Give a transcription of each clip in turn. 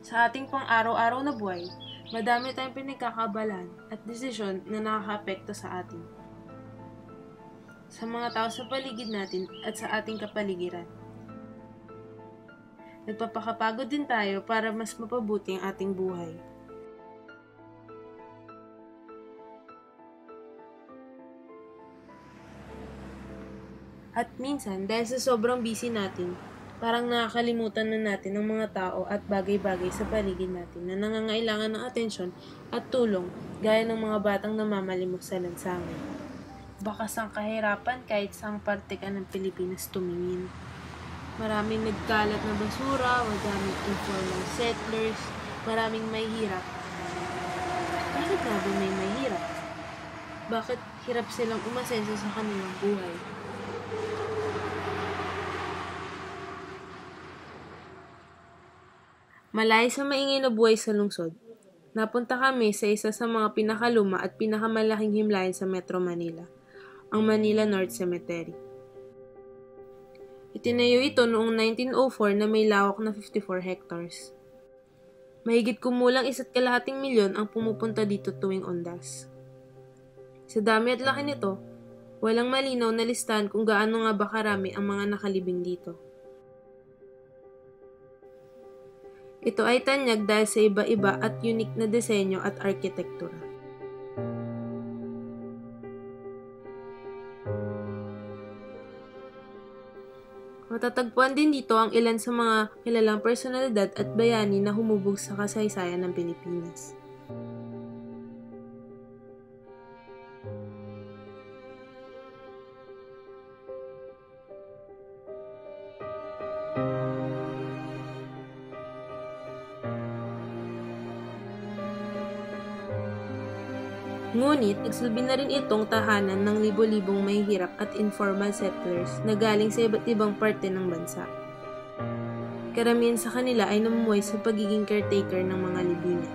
Sa ating pang-araw-araw na buhay, madami tayong pinagkakabalan at desisyon na nakakaapekto sa atin. Sa mga tao sa paligid natin at sa ating kapaligiran. Nagpapakapagod din tayo para mas mapabuti ang ating buhay. At minsan, dahil sa sobrang busy natin, parang nakakalimutan na natin ang mga tao at bagay-bagay sa paligid natin na nangangailangan ng atensyon at tulong gaya ng mga batang namamalimos sa lansangan. Bakas ang kahirapan kahit saang parte ka ng Pilipinas tumingin. Maraming nagkalat na basura, maraming informal settlers, maraming may hirap. Bakit ba may may hirap? Bakit hirap silang umasenso sa kanilang buhay? Malay sa maingay na buhay sa lungsod, napunta kami sa isa sa mga pinakaluma at pinakamalaking himlayan sa Metro Manila, ang Manila North Cemetery. Itinayo ito noong 1904 na may lawak na 54 hectares. Mahigit kumulang isa't kalahating milyon ang pumupunta dito tuwing ondas. Sa dami at laki nito, walang malinaw na listahan kung gaano nga ba karami ang mga nakalibing dito. Ito ay tanyag dahil sa iba-iba at unique na disenyo at arkitektura. Matatagpuan din dito ang ilan sa mga kilalang personalidad at bayani na humubog sa kasaysayan ng Pilipinas. Ngunit, nagsilbi na rin itong tahanan ng libo-libong mahihirap at informal settlers na galing sa iba't ibang parte ng bansa. Karamihan sa kanila ay namumuhay sa pagiging caretaker ng mga libinan.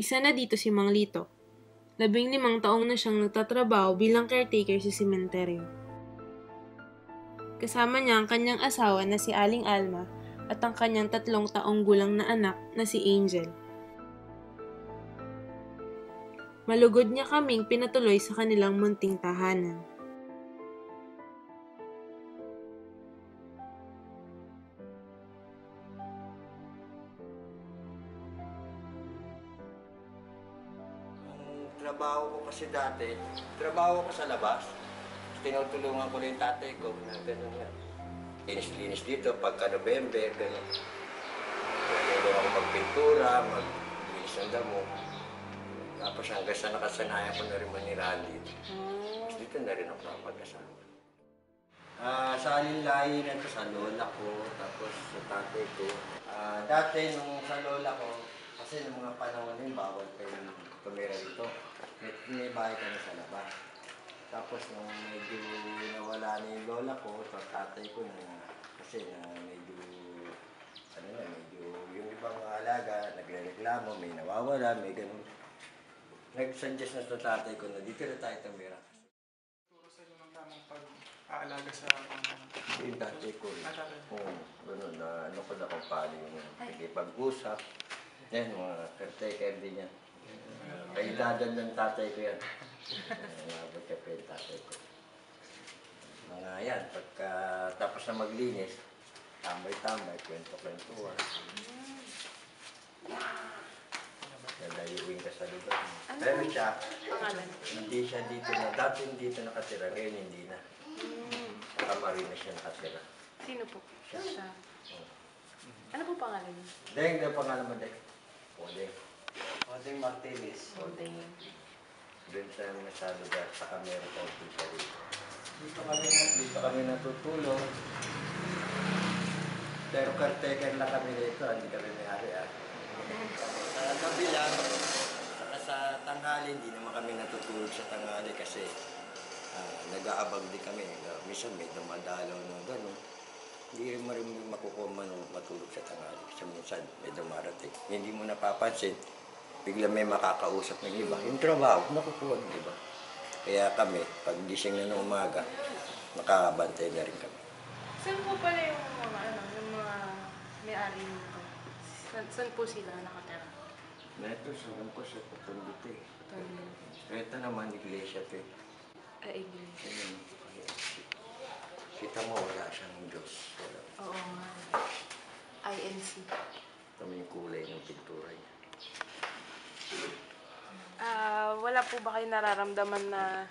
Isa na dito si Mang Lito. Labing limang taong na siyang nagtatrabaho bilang caretaker sa sementeryo. Kasama niya ang kanyang asawa na si Aling Alma at ang kanyang tatlong taong gulang na anak na si Angel. Malugod niya kaming pinatuloy sa kanilang munting tahanan. Trabaho ko kasi dati, trabaho ko sa labas. Tinutulungan ko na yung tatay ko na gano'n nga. Linis-linis dito pagka November, gano'n. Tulungan ako magpintura, maglinis ng damo. Tapos hanggang sa nakasanayan ko na rin manirahan dito. Tapos dito na rin ako nakapag-asawa. Ah, sa alinlahi na sa lola ko, tapos sa tatay ko. Ah, dati nung sa lola ko, kasi nung mga panahon yun, bawal kayo tumira dito. May, may bahay kami sa labas. Tapos nung medyo nawala na yung lola ko, tatay ko na, kasi na medyo, ano na, medyo yung ibang alaga, nagre-reklamo, may nawawala, may ganun. Nag-suggest na sa tatay ko na dito na tayo tumira. Turo sa inyo ng tamang pag-aalaga sa mga Yung tatay ko. Oo, ganun na ano ko na kung paano yung pag-usap. Yan, mga caretaker din yan. Kaidadan ng tatay ko yan. Nabot ka pa yung tatay ko. Mga yan, pagka tapos na maglinis, tambay-tambay, kwento-kwentuhan. Nadayuin ka sa lugar. mo. Pero siya, hindi siya dito na, dati dito nakatira, ngayon hindi na. Sa Camarines siya nakatira. Sino po? Siya. Ano po pangalan niya? Deng, na pangalan mo, Deng? O, Deng. Jose Martinez. O, Deng. Doon sa sa lugar, sa kamera ko dito. Dito kami na, dito kami natutulog. Pero caretaker lang kami dito, hindi kami may-ari ah. Sa gabi lang, saka sa tanghali, hindi naman kami natutulog sa tanghali kasi ah, nag-aabag din kami. Uh, minsan may dumadalaw na gano'n. Hindi mo rin makukuha man matulog sa tanghali kasi minsan may dumarating. Hindi mo napapansin, bigla may makakausap ng iba. Yung trabaho, nakukuha ng iba. Kaya kami, pag gising na ng umaga, makakabantay na rin kami. Saan po pala yung mga, ano, yung mga may-ari nito? Saan, saan po sila nakatira? Neto, sulam ko sa Putundite. Ito naman, iglesia to eh. Ay, iglesia. Ayun, Kita mo, wala siyang Diyos. Wala. Oo nga. INC. Ito yung kulay ng pintura niya. Ah, wala po ba kayo nararamdaman na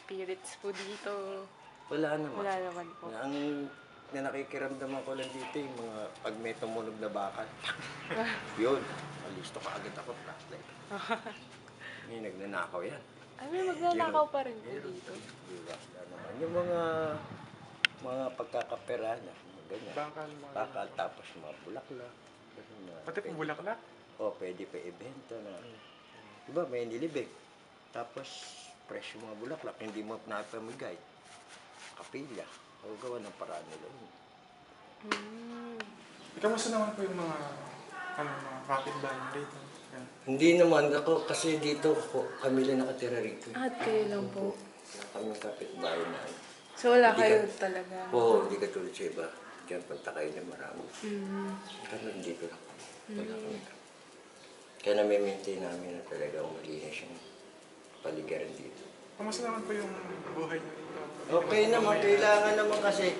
spirits po dito? Wala naman. Wala naman po. Ang na nakikiramdaman ko lang dito yung mga pag may tumunog na bakal. Yun. Alisto ka agad ako. Flashlight. May nagnanakaw yan. Ay, may magnanakaw pa rin po dito. Diba? Wala naman. Yung mga mga pagkakapera niya. Ganyan. Bakal, mga... Bakal tapos mga bulaklak. Na. Pati po bulaklak. O, pwede pa ibenta na. Diba, may nilibig. Tapos, fresh yung mga bulaklak. Hindi mo napamigay. Kapilya. O, gawa ng paraan nila. yun. Hmm. Kamusta naman po yung mga, ano, mga kapitbahay niyo rito? Yan. Hindi naman ako, kasi dito ako, kami lang nakatira rito. At kayo lang po. Kami kapitbahay na. So wala Hindi kayo ka- talaga. Oo, hindi ka tulad sa iba. Diyan punta kayo na marami. Mm. Pero dito lang. Wala kami. Kaya nami-maintain namin na talaga malinis yung paligiran dito. Kamusta naman po yung buhay niyo rito? Okay naman, kailangan naman kasi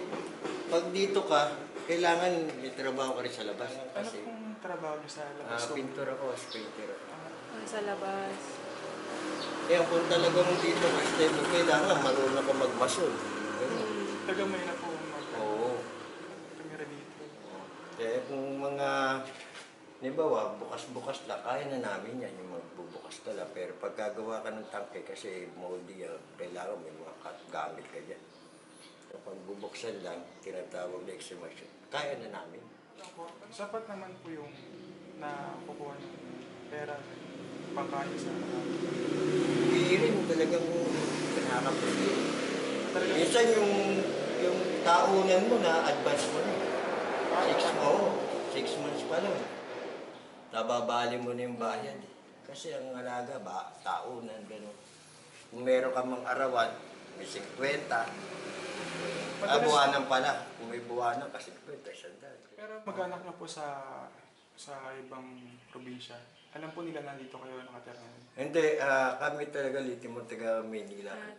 pag dito ka, kailangan may trabaho ka rin sa labas. Ano Kasi pong trabaho niyo sa ah, labas? ko? pintor ako, painter ako. Ah, sa labas. Kaya kung talagang dito ka stable, kailangan marunong ka magmasol. Ganun. Taga may na po mag Oo. tumira dito. Kaya kung mga, Halimbawa, bukas-bukas lang, kaya na namin yan, yung magbubukas ka lang. Pero pag gagawa ka ng tangke, kasi moldy yan, kailangan may mga gamit ka dyan. So, pag bubuksan lang, tinatawag na exhumation, kaya na namin. Sapat naman po yung nakukuha ng pera pangkain sa Hindi rin talagang. Talaga, Minsan yung, yung taunan mo na advance mo na. Six, oh, six months pa lang. Nababali mo na yung bayad. Kasi ang alaga ba, taunan, gano'n. Kung meron ka mang arawan, may 50. Ah, buwanan pala. Kung may buwanan ka, 50, sandal. pero mag-anak na po sa sa ibang probinsya. Alam po nila nandito kayo nakatira ngayon. Hindi, ah, kami talaga litimo taga Manila. Ah.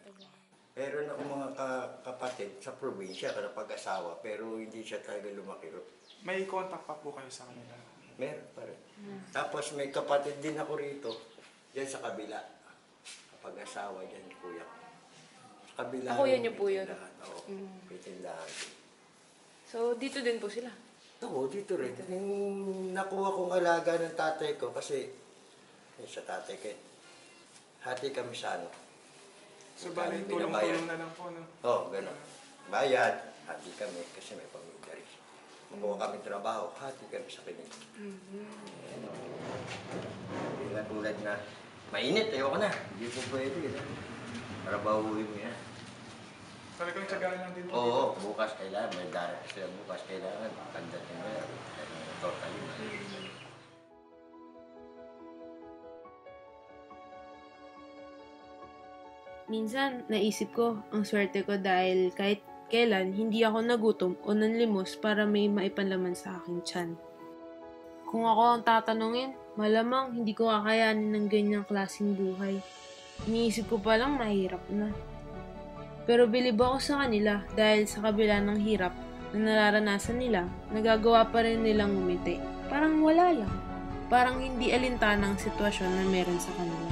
Meron ako mga ka- kapatid sa probinsya, kada pag-asawa, pero hindi siya talaga lumaki ro. May contact pa po kayo sa kanila. Meron pa rin. Tapos may kapatid din ako rito, dyan sa kabila. Pag-asawa dyan, kuya ko. Sa kabila. Kuya rin, niyo po may yun? tindahan. Oo, Mm. may tindahan. So dito din po sila. Oo, dito rin. Yung nakuha kong alaga ng tatay ko, kasi yung sa tatay ko, eh, hati kami sa ano. So bali, tulong-tulong na lang po. No? Oo, oh, gano'n. Bayad, hati kami kasi may pamilya Makuha kami trabaho, hati kami sa kanila. Hindi na tulad na, mainit, ayoko na. Hindi po pwede. Ano? Trabahuin mo yan. Talagang tsagaan lang din po Oo, bukas kailangan, may darating sila bukas kailangan. Pagdating mo yan, totally. Minsan, naisip ko, ang swerte ko dahil kahit kailan, hindi ako nagutom o nanlimos para may maipanlaman sa aking tiyan. Kung ako ang tatanungin, malamang hindi ko kakayanin ng ganyang klaseng buhay. Iniisip ko palang mahirap na. Pero bilib ako sa kanila dahil sa kabila ng hirap na nararanasan nila, nagagawa pa rin nilang umiti. Parang wala lang. Parang hindi alintana ang sitwasyon na meron sa kanila.